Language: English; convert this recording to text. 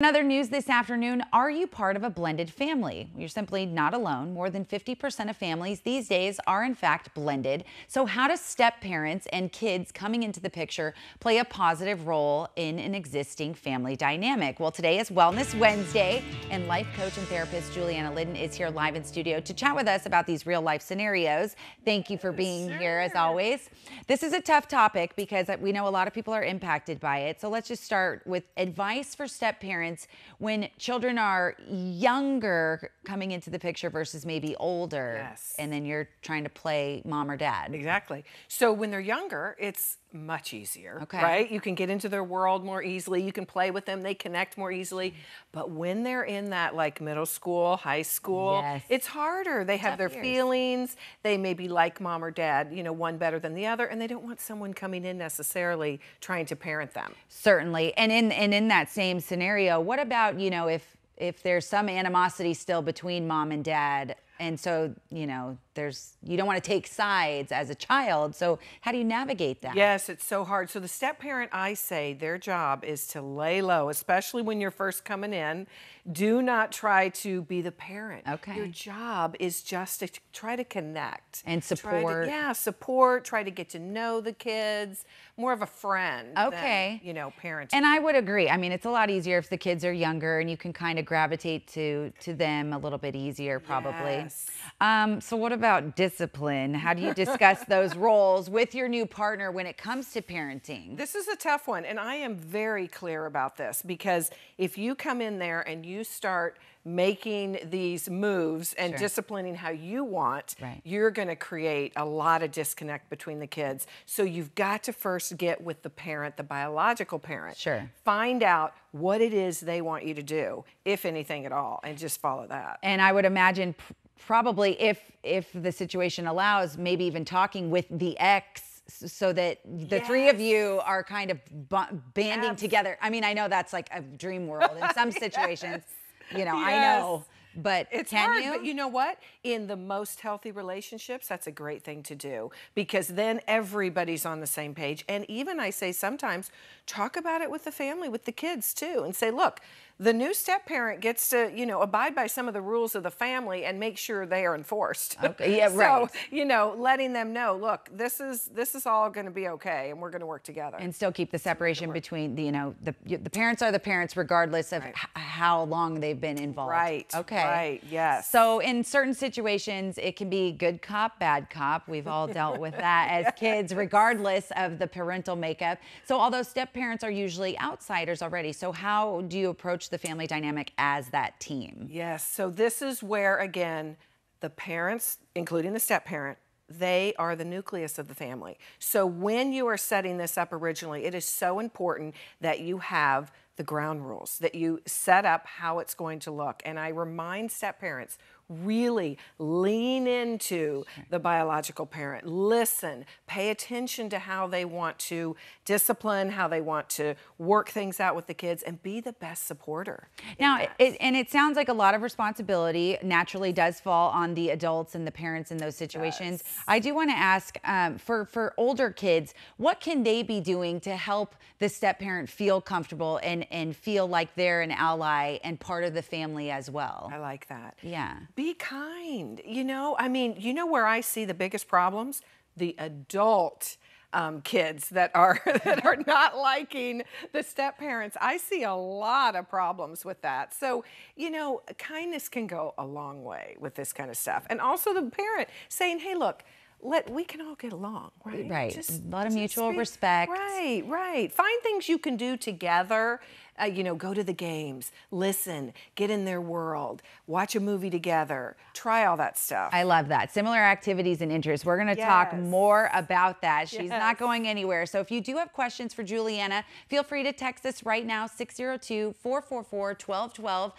In other news this afternoon, are you part of a blended family? You're simply not alone. More than 50% of families these days are in fact blended. So how do step parents and kids coming into the picture play a positive role in an existing family dynamic? Well, today is Wellness Wednesday and life coach and therapist Julianna Lyddon is here live in studio to chat with us about these real life scenarios. Thank you for being here as always. This is a tough topic because uh, we know a lot of people are impacted by it. So let's just start with advice for step parents parents when children are younger coming into the picture versus maybe older. Yes. And then you're trying to play mom or dad. Exactly. So when they're younger, it's much easier, okay. right? You can get into their world more easily. You can play with them. They connect more easily. Mm-hmm. But when they're in that like middle school, high school, yes. it's harder. They have Tough their years. feelings. They maybe like mom or dad, you know, one better than the other, and they don't want someone coming in necessarily trying to parent them. Certainly. And in and in that same scenario, what about, you know, if if there's some animosity still between mom and dad and so you know there's you don't want to take sides as a child so how do you navigate that? Yes it's so hard. So the step parent i say their job is to lay low especially when you're first coming in. Do not try to be the parent. Okay. Your job is just to try to connect. And support to, yeah support try to get to know the kids. More of a friend okay. than, you know parent and i would agree. I mean it's a lot easier if the kids are younger and you can kind of gravitate to to them a little bit easier probably yes. Um, so what about discipline? How do you discuss those roles with your new partner when it comes to parenting? This is a tough one, and I am very clear about this because if you come in there and you start making these moves and sure. disciplining how you want, right. you're going to create a lot of disconnect between the kids. So you've got to first get with the parent, the biological parent. Sure. Find out what it is they want you to do, if anything at all, and just follow that. And I would imagine probably if if the situation allows maybe even talking with the ex so that the yes. three of you are kind of banding together i mean i know that's like a dream world in some situations you know yes. i know but it's can hard, you? But you know what? In the most healthy relationships, that's a great thing to do because then everybody's on the same page. And even I say sometimes talk about it with the family, with the kids too, and say, look, the new step parent gets to, you know, abide by some of the rules of the family and make sure they are enforced. Okay, yeah, right. so, you know, letting them know, look, this is this is all going to be okay, and we're going to work together. And still keep the separation between the, you know, the the parents are the parents regardless of right. how long they've been involved. Right. Okay. Right. Yes. So in certain situations, it can be good cop, bad cop. We've all dealt with that as kids, regardless of the parental makeup. So although step parents are usually outsiders already, so how do you the family dynamic as that team. Yes. So this is where, again, the parents, including the step parent, they are the nucleus of the family. So when you are setting this up originally, it is so important that you have the ground rules, that you set up how it's going to look. And I remind step parents, really lean into the biological parent. Listen, pay attention to how they want to discipline, how they want to work things out with the kids, and be the best supporter. Now, it, and it sounds like a lot of responsibility naturally does fall on the adults and the parents in those situations. Yes. I do want to ask um, for, for older kids, what can they be doing to help the step parent feel comfortable and, and feel like they're an ally and part of the family as well? I like that. Yeah be kind. You know, I mean, you know where I see the biggest problems? The adult um, kids that are that are not liking the step parents. I see a lot of problems with that. So, you know, kindness can go a long way with this kind of stuff. And also the parent saying, "Hey, look, let we can all get along, right? Right. Just, a lot of mutual speak, respect. Right, right. Find things you can do together. Uh, you know, go to the games, listen, get in their world, watch a movie together, try all that stuff. I love that. Similar activities and interests. We're going to yes. talk more about that. She's yes. not going anywhere. So if you do have questions for Julianna, feel free to text us right now 602 444 1212.